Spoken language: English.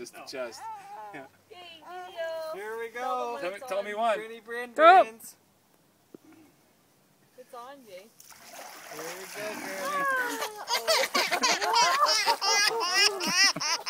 just no. the chest. Yeah. Here we go. Tell, tell on. me one. Gritty brand oh. It's on, Jay. Here we go, Granny.